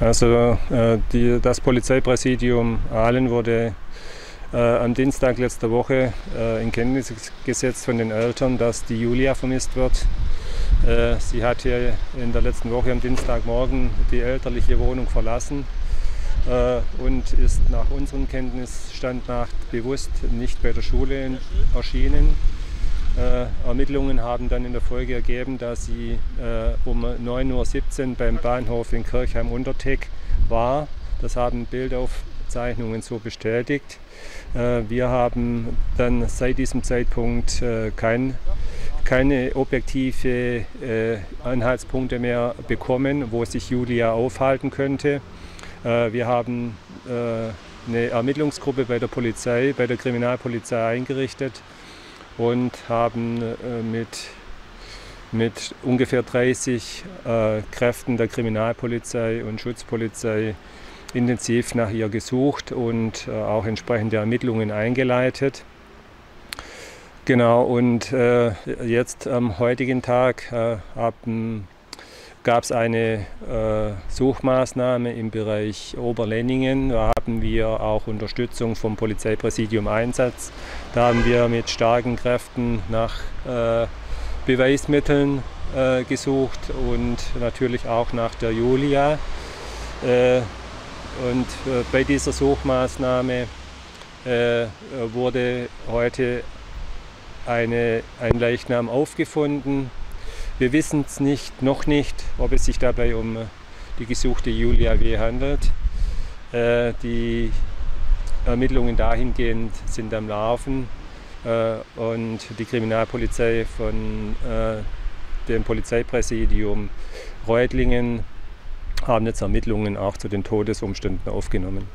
Also äh, die, das Polizeipräsidium Aalen wurde äh, am Dienstag letzter Woche äh, in Kenntnis gesetzt von den Eltern, dass die Julia vermisst wird. Sie hat hier in der letzten Woche am Dienstagmorgen die elterliche Wohnung verlassen und ist nach unserem Kenntnisstand nach bewusst nicht bei der Schule erschienen. Äh, Ermittlungen haben dann in der Folge ergeben, dass sie äh, um 9.17 Uhr beim Bahnhof in Kirchheim-Unterteck war. Das haben Bildaufzeichnungen so bestätigt. Äh, wir haben dann seit diesem Zeitpunkt kein, keine objektive Anhaltspunkte mehr bekommen, wo sich Julia aufhalten könnte. Wir haben eine Ermittlungsgruppe bei der Polizei, bei der Kriminalpolizei eingerichtet und haben äh, mit, mit ungefähr 30 äh, Kräften der Kriminalpolizei und Schutzpolizei intensiv nach ihr gesucht und äh, auch entsprechende Ermittlungen eingeleitet. Genau, und äh, jetzt am heutigen Tag äh, haben gab es eine äh, Suchmaßnahme im Bereich Oberlenningen. Da haben wir auch Unterstützung vom Polizeipräsidium Einsatz. Da haben wir mit starken Kräften nach äh, Beweismitteln äh, gesucht und natürlich auch nach der Julia. Äh, und äh, bei dieser Suchmaßnahme äh, wurde heute eine, ein Leichnam aufgefunden wir wissen es nicht, noch nicht, ob es sich dabei um die gesuchte Julia W. handelt. Äh, die Ermittlungen dahingehend sind am Laufen äh, und die Kriminalpolizei von äh, dem Polizeipräsidium Reutlingen haben jetzt Ermittlungen auch zu den Todesumständen aufgenommen.